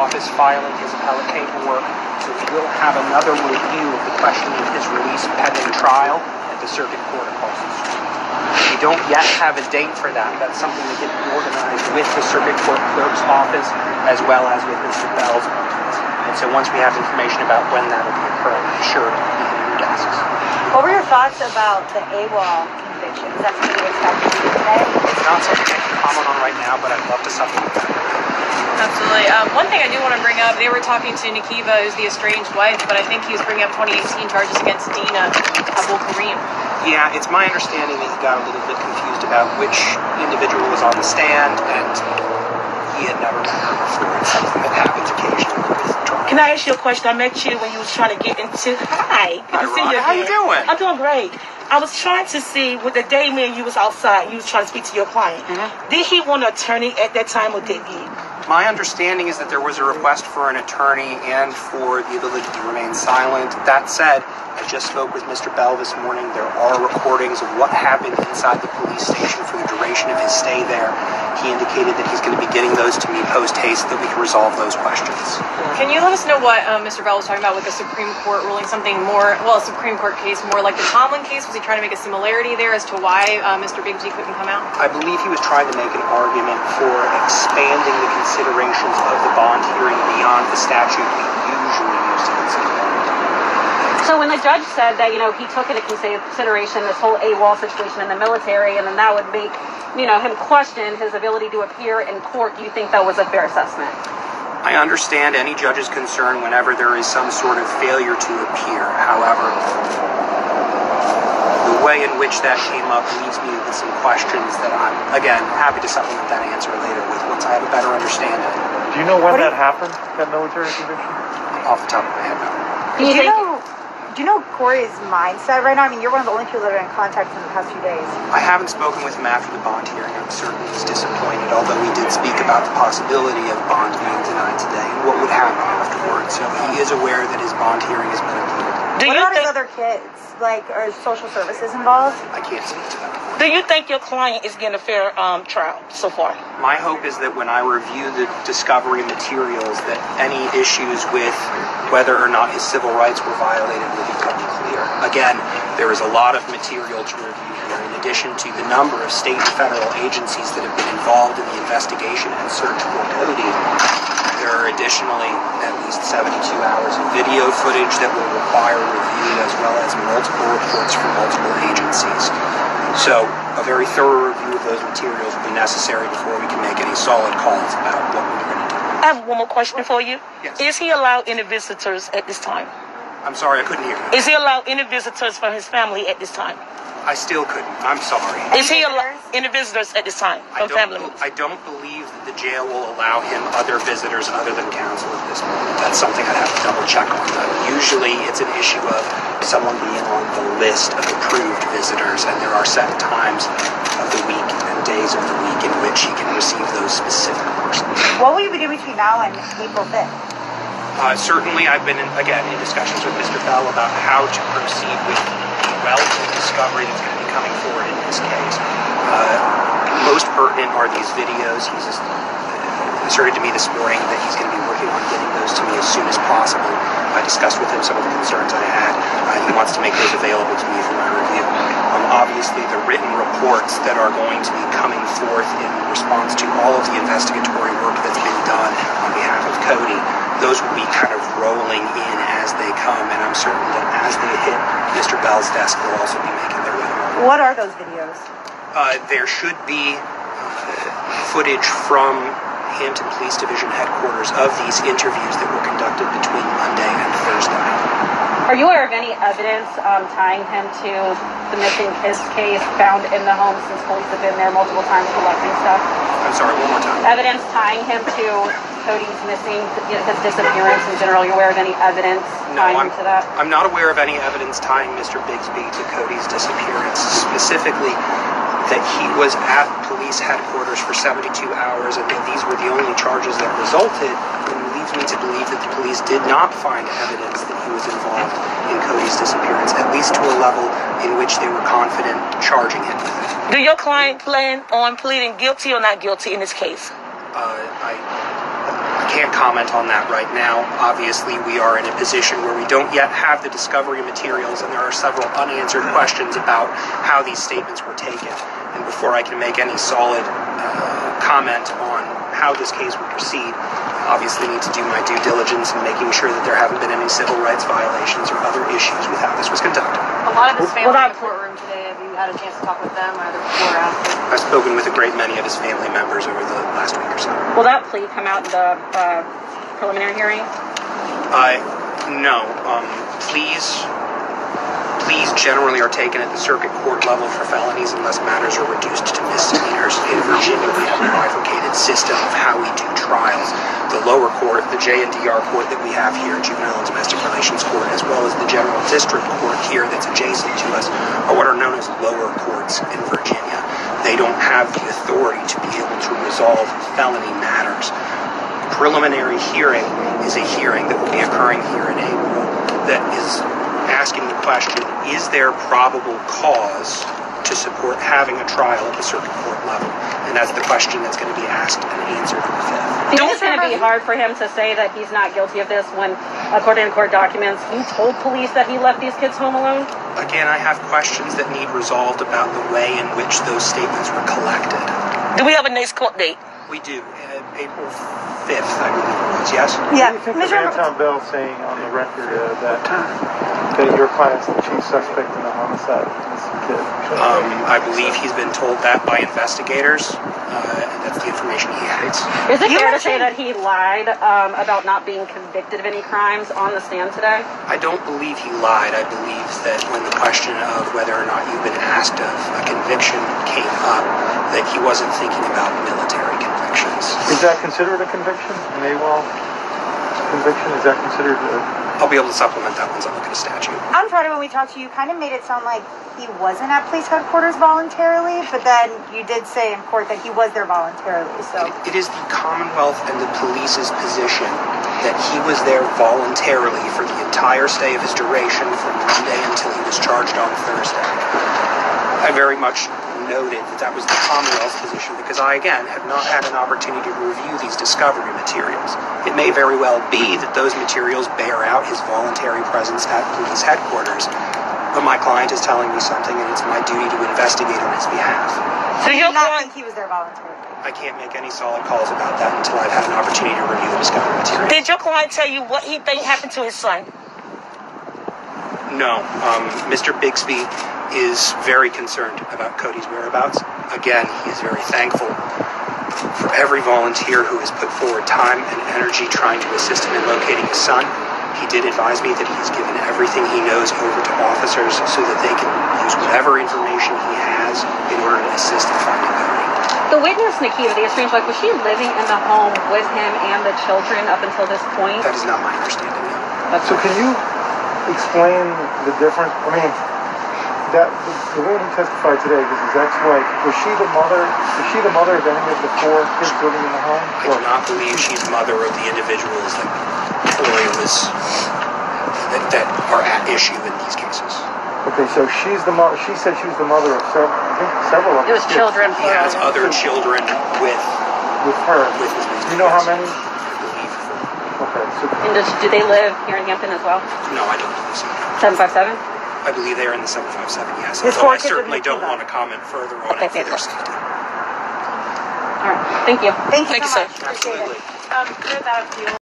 office filing his appellate paperwork, so we will have another review of the question of his release pending trial at the Circuit Court of Street. We don't yet have a date for that. That's something that gets organized with the Circuit Court Clerk's office as well as with Mr. Bell's office. And so once we have information about when that will be occurring, I'm sure it'll be in your desks. What were your thoughts about the AWOL conviction? Is that something you expect to see today? It's not something I can comment on right now, but I'd love to supplement that. Absolutely. Um, one thing I do want to bring up, they were talking to Nikiva, who's the estranged wife, but I think he was bringing up 2018 charges against Dina Abul Kareem. Yeah, it's my understanding that he got a little bit confused about which individual was on the stand, and he had never met her before. It's something that happens occasionally with trial. Can I ask you a question? I met you when you was trying to get into. Hi, good Hi, to see Rhonda. you. How you doing? I'm doing great. I was trying to see with the day me and you was outside. You was trying to speak to your client. Mm-hmm. Did he want an attorney at that time, or did he? My understanding is that there was a request for an attorney and for the ability to remain silent. That said, I just spoke with Mr. Bell this morning. There are recordings of what happened inside the police station for the duration of his stay there. He indicated that he's going to be getting those to me post haste so that we can resolve those questions. Can you let us know what um, Mr. Bell was talking about with the Supreme Court ruling something more, well, a Supreme Court case more like the Tomlin case? Was he trying to make a similarity there as to why uh, Mr. Bigsby couldn't come out? I believe he was trying to make an argument for expanding the considerations of the bond hearing beyond the statute we usually use to consider. So when the judge said that, you know, he took into consideration this whole AWOL situation in the military, and then that would make, you know, him question his ability to appear in court, do you think that was a fair assessment? I understand any judge's concern whenever there is some sort of failure to appear. However, the way in which that came up leaves me with some questions that I'm, again, happy to supplement that answer later with once I have a better understanding. Do you know when that happened, that military conviction? Off the top of my head, no. Do you Do you think? know? Do you know Corey's mindset right now? I mean, you're one of the only people that are in contact in the past few days. I haven't spoken with him after the bond hearing. I'm certain he's disappointed, although we did speak about the possibility of bond being denied today and what would happen afterwards. So he is aware that his bond hearing has been. Do what you about think? his other kids? Like, are social services involved? I can't speak to that. Do you think your client is getting a fair um, trial so far? My hope is that when I review the discovery materials, that any issues with whether or not his civil rights were violated will become clear. Again, there is a lot of material to review here, in addition to the number of state and federal agencies that have been involved in the investigation and search for Cody. There are additionally at least 72 hours of video footage that will require review, as well as multiple reports from multiple agencies. So, a very thorough review of those materials will be necessary before we can make any solid calls about what we're going to do. I have one more question for you. Yes. Is he allowed any visitors at this time? I'm sorry, I couldn't hear you. Is he allowed any visitors from his family at this time? I still couldn't. I'm sorry. Is he visitors? allowed any visitors at this time I from family don't, members? I don't believe that the jail will allow him other visitors other than counsel at this moment. That's something I'd have to double check on. Though. Usually it's an issue of someone being on the list of approved visitors, and there are set times of the week and days of the week in which he can receive those specific persons. What will you be doing between now and April 5th? Uh, certainly, I've been, in, again, in discussions with Mr. Bell about how to proceed with of discovery that's going to be coming forward in this case. Uh, most pertinent are these videos. He's just, uh, asserted to me this morning that he's going to be working on getting those to me as soon as possible. I discussed with him some of the concerns I had. Uh, he wants to make those available to me for my review. Um, obviously, the written reports that are going to be coming forth in response to all of the investigatory work that's been done on behalf of Cody, those will be kind of rolling in as they come, and I'm certain that as they hit Mr. Bell's desk, they'll also be making their way. What are those videos? Uh, there should be uh, footage from Hampton Police Division headquarters of these interviews that were conducted between Monday and Thursday. Are you aware of any evidence um, tying him to the missing kids case found in the home since police have been there multiple times collecting stuff? I'm sorry, one more time. Evidence tying him to Cody's missing, his disappearance in general. You aware of any evidence No, tying I'm, him to that? I'm not aware of any evidence tying Mr. Bigsby to Cody's disappearance, specifically that he was at police headquarters for 72 hours and that these were the only charges that resulted, leads me to believe that the police did not find evidence that he was involved in Cody's disappearance, at least to a level in which they were confident charging him with it. Do your client plan on pleading guilty or not guilty in this case? Uh, I can't comment on that right now. Obviously, we are in a position where we don't yet have the discovery materials, and there are several unanswered questions about how these statements were taken. And before I can make any solid uh, comment on how this case will proceed, I obviously need to do my due diligence in making sure that there haven't been any civil rights violations or other issues with how this was conducted. A lot of his family Well, in the courtroom today. Have you had a chance to talk with them, either before or after? I've spoken with a great many of his family members over the last week or so. Will that plea come out in the uh, preliminary hearing? Uh, no. Um, please, please generally are taken at the circuit court level for felonies unless matters are reduced to misdemeanors. In Virginia, we have a bifurcated system of how we do trials. The lower court, the J and DR court that we have here, Juvenile and Domestic Relations Court, as well as the General District Court here that's adjacent to us, are what are known as lower courts in Virginia. They don't have the authority to be able to resolve felony matters preliminary hearing is a hearing that will be occurring here in April that asking the question is there probable cause to support having a trial at the circuit court level? And that's the question that's going to be asked and answered on the 5th. Do you think it's going to be hard for him to say that he's not guilty of this when, according to court documents, he told police that he left these kids home alone? Again, I have questions that need resolved about the way in which those statements were collected. Do we have a next court date? We do, uh, April 5th, I believe it was, yes? Yeah, What do you think Mr. of Anton Bell saying on the record uh, that, that your client's the chief suspect in the homicide of this kid? Um, I believe he's been told that by investigators, uh, and that's the information he has. Is it You fair to say that he lied um, about not being convicted of any crimes on the stand today? I don't believe he lied. I believe that when the question of whether or not you've been asked of a conviction came up, that he wasn't thinking about military convictions. Is that considered a conviction? An AWOL conviction? Is that considered a, I'll be able to supplement that once I look at a statute. On Friday when we talked to you, you kind of made it sound like he wasn't at police headquarters voluntarily, but then you did say in court that he was there voluntarily. So It is the Commonwealth and the police's position that he was there voluntarily for the entire stay of his duration from Monday until he was charged on Thursday. I very much noted that that was the Commonwealth's position because I, again, have not had an opportunity to review these discovery materials. It may very well be that those materials bear out his voluntary presence at police headquarters, but my client is telling me something and it's my duty to investigate on his behalf. So I your did not client, think he was there voluntarily. I can't make any solid calls about that until I've had an opportunity to review the discovery materials. did your client tell you what he think happened to his son? No, um, Mr. Bigsby is very concerned about Cody's whereabouts. Again, he is very thankful for every volunteer who has put forward time and energy trying to assist him in locating his son. He did advise me that he's given everything he knows over to officers so that they can use whatever information he has in order to assist in finding Cody. The witness, Nikita, the estranged wife, was she living in the home with him and the children up until this point? That is not my understanding. No. so can you explain the difference? I mean, that the, the way he testified today, was his ex-wife, was she the mother? Was she the mother of any of the four kids living in the home? I do not believe she's mother of the individuals that Troy was that, that are at issue in these cases. Okay, so she's the mother. She said she was the mother of several, I think several of It was kids children. He has other children with with her. with his Do you know how many? I believe four. Okay, so And does, do they live here in Hampton as well? No, I don't believe so. 757? I believe they are in the 757, yes. His Although four I certainly don't want to comment further on Okay, it for their thank you. safety. All right. Thank you. Thank you Thank so you, much. sir. Appreciate it. Absolutely. Um,